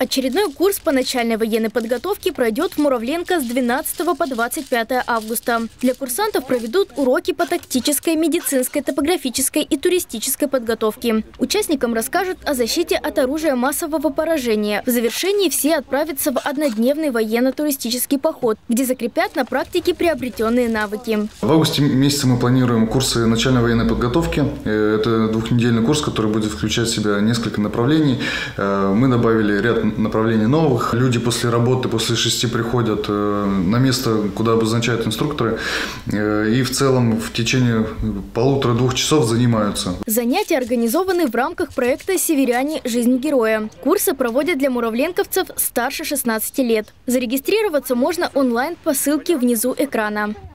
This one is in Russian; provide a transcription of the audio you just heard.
Очередной курс по начальной военной подготовке пройдет в Муравленко с 12 по 25 августа. Для курсантов проведут уроки по тактической, медицинской, топографической и туристической подготовке. Участникам расскажут о защите от оружия массового поражения. В завершении все отправятся в однодневный военно-туристический поход, где закрепят на практике приобретенные навыки. В августе месяце мы планируем курсы начальной военной подготовки. Э, это двухнедельный курс, который будет включать в себя несколько направлений. Э, мы добавили ряд направлений новых. Люди после работы, после шести приходят э, на место, куда обозначают инструкторы, э, и в целом в течение полутора-двух часов занимаются. Занятия организованы в рамках проекта «Северяне. Жизнь героя». Курсы проводят для муравленковцев старше 16 лет. Зарегистрироваться можно онлайн по ссылке внизу экрана.